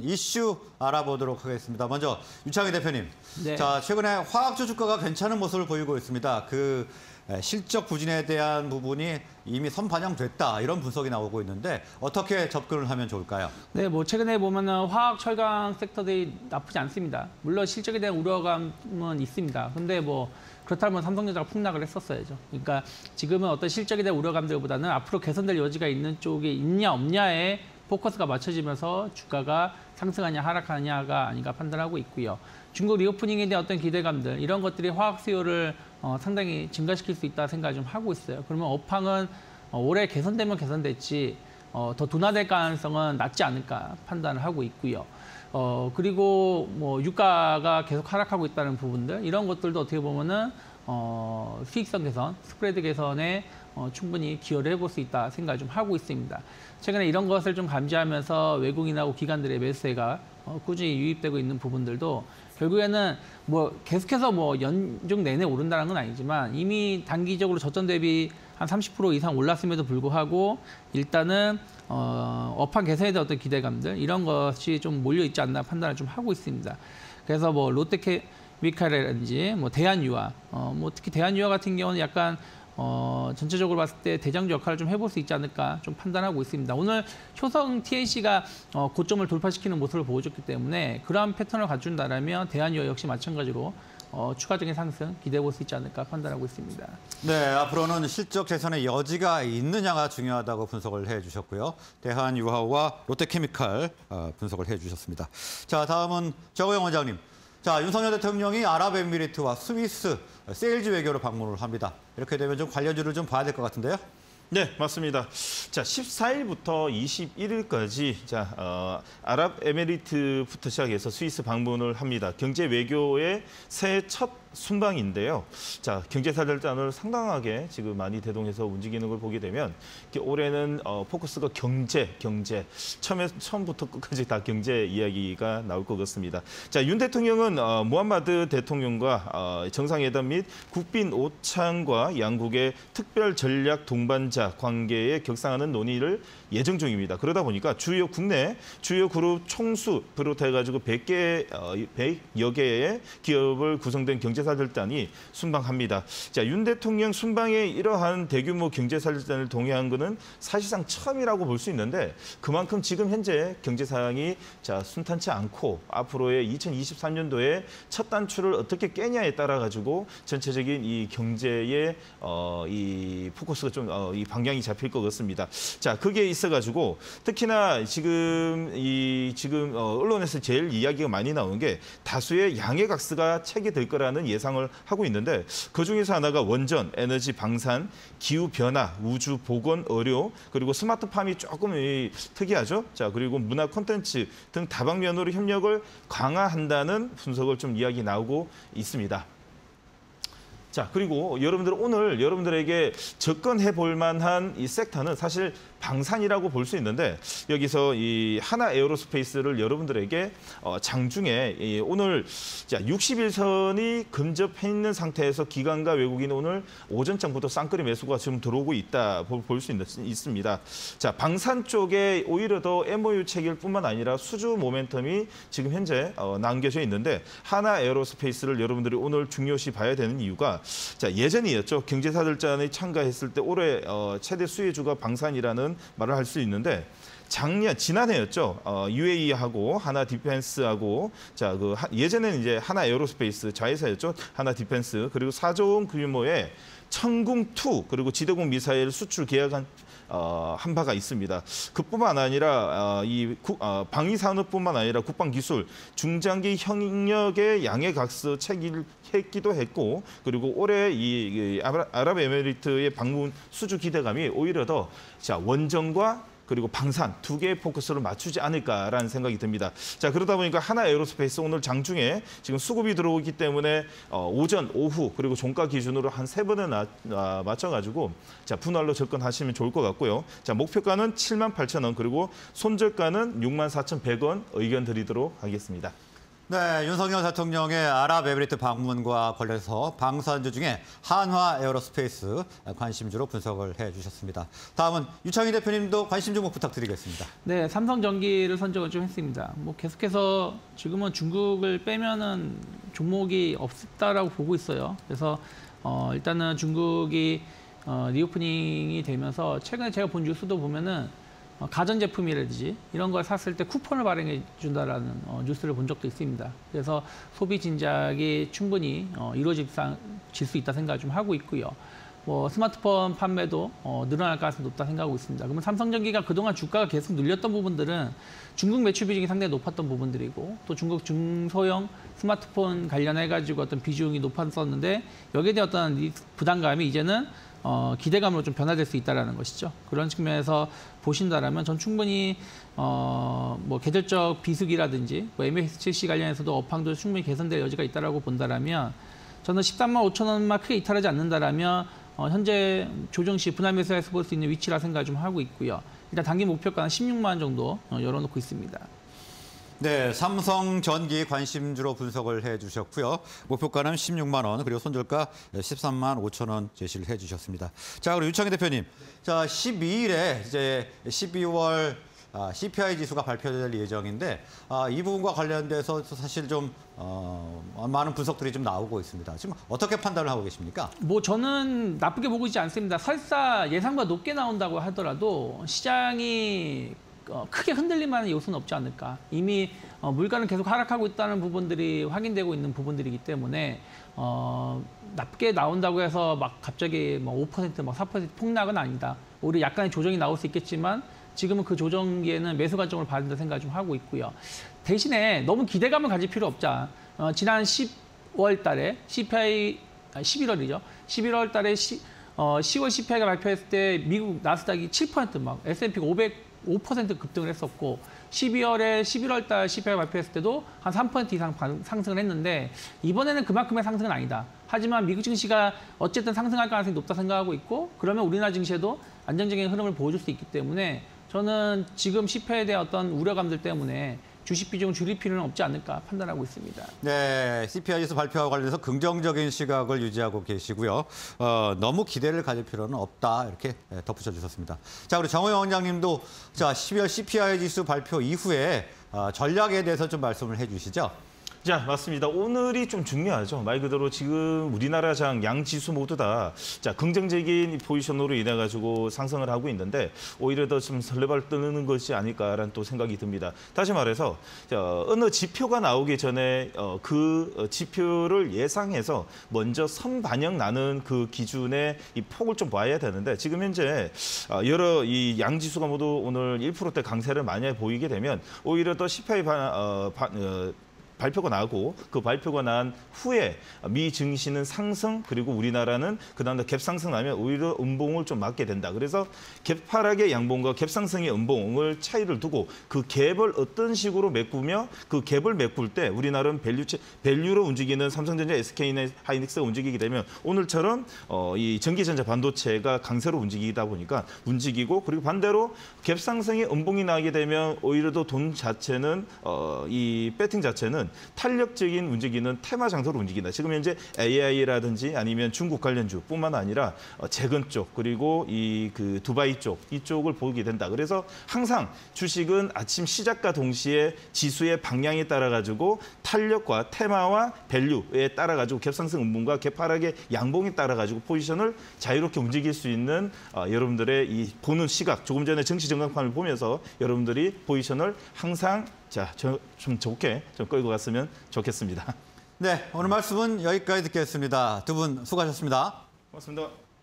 이슈 알아보도록 하겠습니다. 먼저 유창희 대표님. 네. 자, 최근에 화학주 주가가 괜찮은 모습을 보이고 있습니다. 그 에, 실적 부진에 대한 부분이 이미 선반영됐다 이런 분석이 나오고 있는데 어떻게 접근을 하면 좋을까요? 네, 뭐 최근에 보면은 화학 철강 섹터들이 나쁘지 않습니다. 물론 실적에 대한 우려감은 있습니다. 근데 뭐 그렇다면 삼성전자가 폭락을 했었어야죠. 그러니까 지금은 어떤 실적에 대한 우려감들보다는 앞으로 개선될 여지가 있는 쪽에 있냐 없냐에 포커스가 맞춰지면서 주가가 상승하냐 하락하냐가 아닌가 판단하고 있고요. 중국 reopening에 대한 어떤 기대감들 이런 것들이 화학 수요를 어, 상당히 증가시킬 수 있다 생각을 좀 하고 있어요. 그러면 업황은 어, 올해 개선되면 개선됐지 어, 더 둔화될 가능성은 낮지 않을까 판단을 하고 있고요. 어, 그리고 뭐 유가가 계속 하락하고 있다는 부분들 이런 것들도 어떻게 보면은 어, 수익성 개선, 스프레드 개선에 어, 충분히 기여를 해볼 수 있다 생각을 좀 하고 있습니다. 최근에 이런 것을 좀 감지하면서 외국인하고 기관들의 매수세가 어, 꾸준히 유입되고 있는 부분들도 결국에는 뭐 계속해서 뭐 연중 내내 오른다는 건 아니지만 이미 단기적으로 저점 대비 한 30% 이상 올랐음에도 불구하고 일단은 어, 업황 개선에 대한 어떤 기대감들 이런 것이 좀 몰려 있지 않나 판단을 좀 하고 있습니다. 그래서 뭐 롯데케 미칼이라든지 뭐 대한유화, 어, 뭐 특히 대한유화 같은 경우는 약간 어, 전체적으로 봤을 때 대장주 역할을 좀 해볼 수 있지 않을까 좀 판단하고 있습니다. 오늘 효성 TNC가 어, 고점을 돌파시키는 모습을 보여줬기 때문에 그러한 패턴을 갖춘다라면 대한유화 역시 마찬가지로 어, 추가적인 상승 기대해 볼 수 있지 않을까 판단하고 있습니다. 네, 앞으로는 실적 개선의 여지가 있느냐가 중요하다고 분석을 해주셨고요. 대한유화와 롯데케미칼 어, 분석을 해주셨습니다. 자, 다음은 정호영 원장님. 자, 윤석열 대통령이 아랍에미리트와 스위스 세일즈 외교로 방문을 합니다. 이렇게 되면 좀 관련주를 좀 봐야 될 것 같은데요. 네, 맞습니다. 자, 14일부터 21일까지 자, 어, 아랍에미리트부터 시작해서 스위스 방문을 합니다. 경제 외교의 새해 첫 순방인데요. 자, 경제사절단을 상당하게 지금 많이 대동해서 움직이는 걸 보게 되면 올해는 어, 포커스가 경제, 경제. 처음에 처음부터 끝까지 다 경제 이야기가 나올 것 같습니다. 자, 윤 대통령은 어, 무함마드 대통령과 어, 정상회담 및 국빈 오창과 양국의 특별 전략 동반자 관계에 격상하는 논의를 예정 중입니다. 그러다 보니까 주요 국내 주요 그룹 총수 비롯해 가지고 100개 어, 100여 개의 기업을 구성된 경제 사절단이 순방합니다. 자, 윤 대통령 순방에 이러한 대규모 경제사절단을 동의한 것은 사실상 처음이라고 볼 수 있는데 그만큼 지금 현재 경제 상황이 자, 순탄치 않고 앞으로의 2023년도에 첫 단추를 어떻게 깨냐에 따라 가지고 전체적인 이 경제의 어, 이 포커스가 좀 어, 이 방향이 잡힐 것 같습니다. 자, 그게 있어 가지고 특히나 지금 이 지금 어, 언론에서 제일 이야기가 많이 나오는 게 다수의 양해각서가 체계될 거라는 예 상을 하고 있는데 그 중에서 하나가 원전, 에너지, 방산, 기후 변화, 우주, 보건, 의료 그리고 스마트팜이 조금 이, 특이하죠. 자, 그리고 문화 콘텐츠 등 다방면으로 협력을 강화한다는 분석을 좀 이야기 나오고 있습니다. 자, 그리고 여러분들 오늘 여러분들에게 접근해 볼 만한 이 섹터는 사실 방산이라고 볼 수 있는데 여기서 이 하나 에어로스페이스를 여러분들에게 어, 장중에 이 오늘 자 60일선이 근접해 있는 상태에서 기관과 외국인 오늘 오전장부터 쌍끌이 매수가 지금 들어오고 있다 볼 수 있습니다. 자 방산 쪽에 오히려 더 MOU 체결 뿐만 아니라 수주 모멘텀이 지금 현재 어, 남겨져 있는데 한화 에어로스페이스를 여러분들이 오늘 중요시 봐야 되는 이유가 자 예전이었죠 경제사절단이 참가했을 때 올해 어, 최대 수혜주가 방산이라는 말을 할 수 있는데 작년 지난해였죠. 어, UAE하고 한화 디펜스하고 자 그 예전에는 이제 한화 에어로스페이스 자회사였죠. 한화 디펜스 그리고 4조 원 규모의 천궁 2 그리고 지대공 미사일 수출 계약한 어, 한 바가 있습니다. 그뿐만 아니라 어, 이 국, 어, 방위 산업뿐만 아니라 국방 기술 중장기 협력의 양해각서 체결을 했기도 했고 그리고 올해 이, 이 아랍에미리트의 방문 수주 기대감이 오히려 더 자 원전과 그리고 방산 두 개의 포커스를 맞추지 않을까라는 생각이 듭니다. 자 그러다 보니까 한화 에어로스페이스 오늘 장중에 지금 수급이 들어오기 때문에 어, 오전, 오후 그리고 종가 기준으로 한 세 번에 나, 아, 맞춰가지고 자 분할로 접근하시면 좋을 것 같고요. 자 목표가는 7만 8천 원 그리고 손절가는 6만 4천 100원 의견 드리도록 하겠습니다. 네, 윤석열 대통령의 아랍에미리트 방문과 관련해서 방산주 중에 한화 에어로스페이스 관심주로 분석을 해주셨습니다. 다음은 유창희 대표님도 관심 종목 부탁드리겠습니다. 네, 삼성전기를 선정을 좀 했습니다. 뭐 계속해서 지금은 중국을 빼면은 종목이 없다라고 보고 있어요. 그래서 어, 일단은 중국이 어, reopening이 되면서 최근에 제가 본 뉴스도 보면은 어, 가전제품이라든지 이런 걸 샀을 때 쿠폰을 발행해 준다라는 어, 뉴스를 본 적도 있습니다. 그래서 소비 진작이 충분히 어, 이루어질 수 있다 생각을 좀 하고 있고요. 뭐 스마트폰 판매도 어, 늘어날 가능성이 높다 생각하고 있습니다. 그러면 삼성전기가 그동안 주가가 계속 눌렸던 부분들은 중국 매출 비중이 상당히 높았던 부분들이고 또 중국 중소형 스마트폰 관련해 가지고 어떤 비중이 높았었는데 여기에 대한 어떤 이 부담감이 이제는 어, 기대감으로 좀 변화될 수 있다라는 것이죠. 그런 측면에서 보신다라면 전 충분히 어, 뭐 계절적 비수기라든지 뭐 MSCC 관련해서도 업황도 충분히 개선될 여지가 있다라고 본다라면 저는 13만 5천 원만 크게 이탈하지 않는다라면 어, 현재 조정 시 분할 매수해서 볼 수 있는 위치라 생각을 좀 하고 있고요. 일단 단기 목표가는 16만 원 정도 어, 열어놓고 있습니다. 네, 삼성 전기 관심주로 분석을 해주셨고요. 목표가는 16만 원, 그리고 손절가 13만 5천 원 제시를 해주셨습니다. 자, 그리고 유창희 대표님, 자 12일에 이제 12월 아, CPI 지수가 발표될 예정인데 아, 이 부분과 관련돼서 사실 좀 어, 많은 분석들이 좀 나오고 있습니다. 지금 어떻게 판단을 하고 계십니까? 뭐 저는 나쁘게 보고 있지 않습니다. 설사 예상보다 높게 나온다고 하더라도 시장이 어, 크게 흔들릴 만한 요소는 없지 않을까. 이미 어, 물가는 계속 하락하고 있다는 부분들이 확인되고 있는 부분들이기 때문에 어, 나쁘게 나온다고 해서 막 갑자기 뭐 5%, 막 4% 폭락은 아니다. 오히려 약간의 조정이 나올 수 있겠지만 지금은 그 조정기에는 매수 관점을 받는다 생각을 좀 하고 있고요. 대신에 너무 기대감을 가질 필요 없자. 어, 지난 10월 달에 CPI, 아, 11월이죠. 11월 달에 시, 어, 10월 CPI가 발표했을 때 미국 나스닥이 7%막 S&P가 500 5% 급등을 했었고 12월에 11월 달 CPI 발표했을 때도 한 3% 이상 상승을 했는데 이번에는 그만큼의 상승은 아니다. 하지만 미국 증시가 어쨌든 상승할 가능성이 높다 생각하고 있고 그러면 우리나라 증시에도 안정적인 흐름을 보여줄 수 있기 때문에 저는 지금 CPI에 대한 어떤 우려감들 때문에 주식 비중을 줄일 필요는 없지 않을까 판단하고 있습니다. 네, CPI 지수 발표와 관련해서 긍정적인 시각을 유지하고 계시고요. 어, 너무 기대를 가질 필요는 없다 이렇게 덧붙여 주셨습니다. 자, 그리고 정호영 원장님도 자 12월 CPI 지수 발표 이후에 어, 전략에 대해서 좀 말씀을 해주시죠. 자, 맞습니다. 오늘이 좀 중요하죠. 말 그대로 지금 우리나라 장 양지수 모두 다 자, 긍정적인 포지션으로 인해 가지고 상승을 하고 있는데 오히려 더 좀 설레발 뜨는 것이 아닐까라는 또 생각이 듭니다. 다시 말해서 자, 어느 지표가 나오기 전에 어, 그 지표를 예상해서 먼저 선반영 나는 그 기준의 이 폭을 좀 봐야 되는데 지금 현재 어, 여러 이 양 지수가 모두 오늘 1%대 강세를 많이 보이게 되면 오히려 더 CPI 반, 어, 반, 어, 발표가 나고 그 발표가 난 후에 미 증시는 상승 그리고 우리나라는 그다음 에 갭상승 나면 오히려 음봉을 좀 맞게 된다. 그래서 갭하락의 양봉과 갭상승의 음봉을 차이를 두고 그 갭을 어떤 식으로 메꾸며 그 갭을 메꿀 때 우리나라는 value value로 움직이는 삼성전자, SK나 하이닉스가 움직이게 되면 오늘처럼 어, 이 전기전자 반도체가 강세로 움직이다 보니까 움직이고 그리고 반대로 갭상승의 음봉이 나게 되면 오히려 더 돈 자체는 어, 이 배팅 자체는 탄력적인 움직이는 테마 장소로 움직인다. 지금 현재 AI라든지 아니면 중국 관련 주뿐만 아니라 어, 재건 쪽 그리고 이 그 두바이 쪽 이쪽을 보게 된다. 그래서 항상 주식은 아침 시작과 동시에 지수의 방향에 따라 가지고 탄력과 테마와 밸류에 따라 가지고 갭상승 음봉과 갭하락의 양봉에 따라 가지고 포지션을 자유롭게 움직일 수 있는 어, 여러분들의 이 보는 시각 조금 전에 정치 전광판을 보면서 여러분들이 포지션을 항상 자, 저, 좀 좋게 좀 끌고 갔으면 좋겠습니다. 네, 오늘 말씀은 여기까지 듣겠습니다. 두 분 수고하셨습니다. 고맙습니다.